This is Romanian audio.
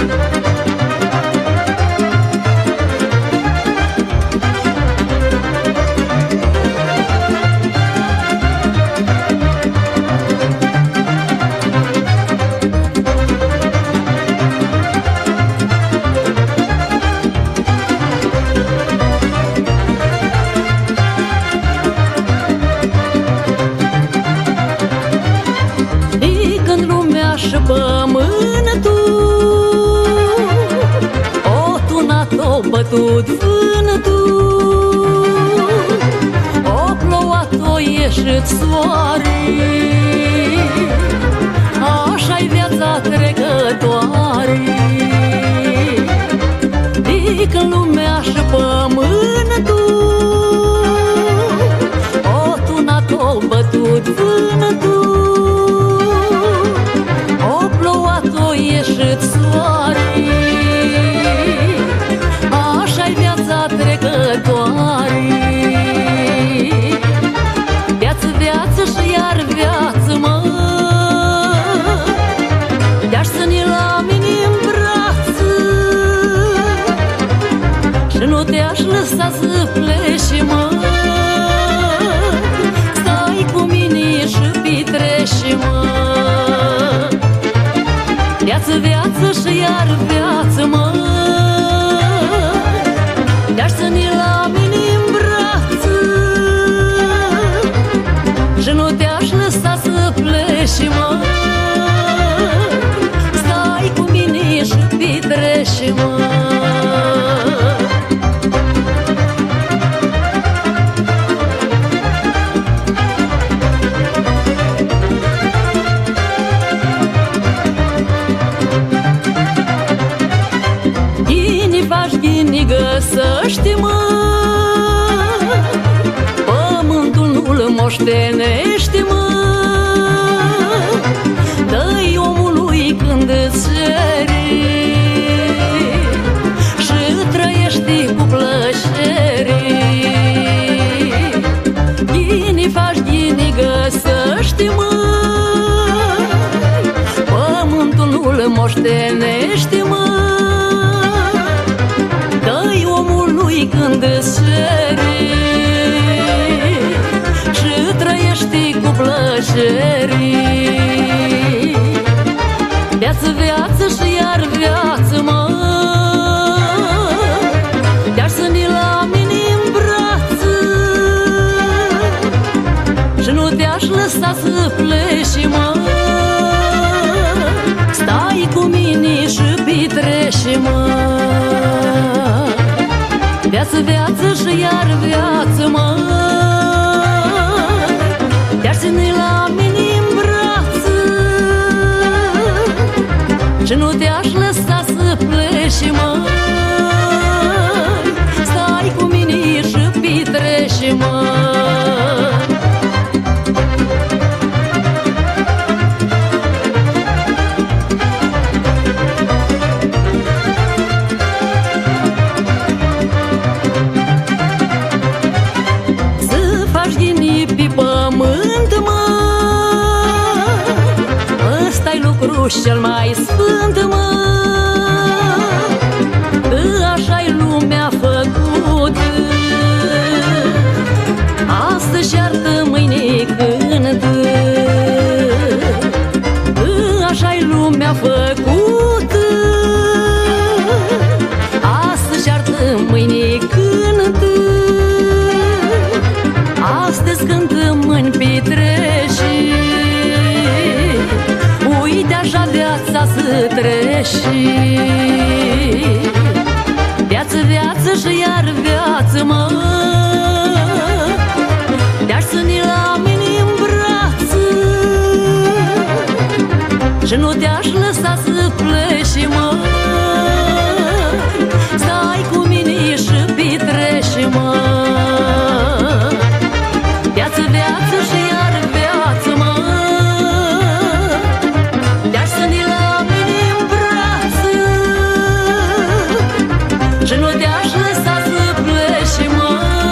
și bătut vântul. O plouat, o ieșit soare să pleci, mă ghini găsăște, mă. Pământul nu-l moștenește, mă. Dă-i omului când îți cere Și trăiești cu plăcere. Ghini faci, ghini găsăște, mă. Pământul nu-l moștenește, mă când sere Și trăiești cu plăcere Viață, viață și iar viață, mă lucru cel mai sfânt, mă. Așa-i lumea făcut. Astăzi iartă, viața să treci Viață, viață și iar viață, mă lăsat să plece mai